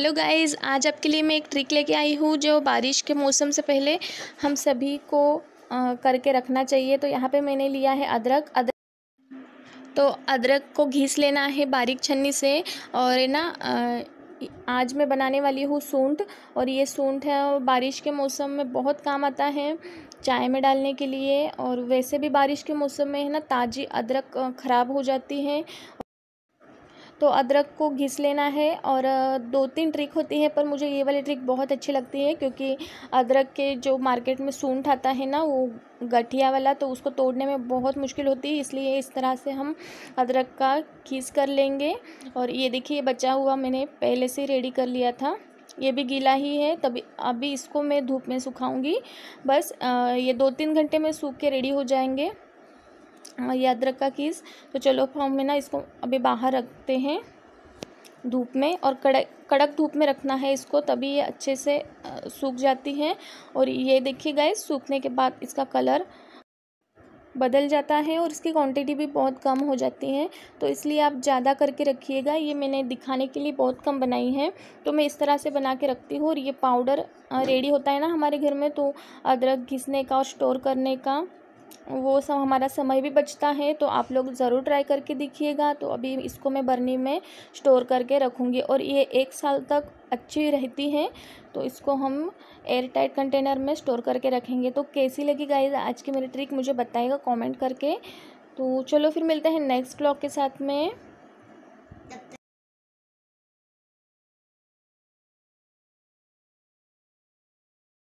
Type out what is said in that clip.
Hello guys आज आपके लिए मैं एक ट्रिक लेके आई हूँ जो बारिश के मौसम से पहले हम सभी को आ, करके रखना चाहिए। तो यहाँ पे मैंने लिया है अदरक। अदरक तो अदरक को घीस लेना है बारीक छन्नी से और है ना आज मैं बनाने वाली हूँ सूंठ और ये सूंठ है बारिश के मौसम में बहुत काम आता है चाय में डालने के लिए और वैसे भी बारिश के मौसम में है ना ताज़ी अदरक ख़राब हो जाती है। तो अदरक को घिस लेना है और दो तीन ट्रिक होती है, पर मुझे ये वाली ट्रिक बहुत अच्छी लगती है, क्योंकि अदरक के जो मार्केट में सूंठ आता है ना, वो गठिया वाला तो उसको तोड़ने में बहुत मुश्किल होती है, इसलिए इस तरह से हम अदरक का घीस कर लेंगे। और ये देखिए बचा हुआ मैंने पहले से रेडी कर लिया था। ये भी गीला ही है तभी अभी इसको मैं धूप में सुखाऊँगी। बस ये दो तीन घंटे में सूख के रेडी हो जाएँगे। ये अदरक का कीस तो चलो हम ना इसको अभी बाहर रखते हैं धूप में और कड़क कड़क धूप में रखना है इसको, तभी ये अच्छे से सूख जाती है। और ये देखिए गाइस सूखने के बाद इसका कलर बदल जाता है और इसकी क्वांटिटी भी बहुत कम हो जाती है। तो इसलिए आप ज़्यादा करके रखिएगा, ये मैंने दिखाने के लिए बहुत कम बनाई है। तो मैं इस तरह से बना के रखती हूँ और ये पाउडर रेडी होता है ना हमारे घर में तो अदरक घिसने का और स्टोर करने का। वो सब हमारा समय भी बचता है तो आप लोग ज़रूर ट्राई करके देखिएगा। तो अभी इसको मैं बर्नी में स्टोर करके रखूँगी और ये एक साल तक अच्छी रहती है तो इसको हम एयर टाइट कंटेनर में स्टोर करके रखेंगे। तो कैसी लगी गाइज़ आज की मेरी ट्रिक मुझे बताइएगा कमेंट करके। तो चलो फिर मिलते हैं नेक्स्ट ब्लॉग के साथ में।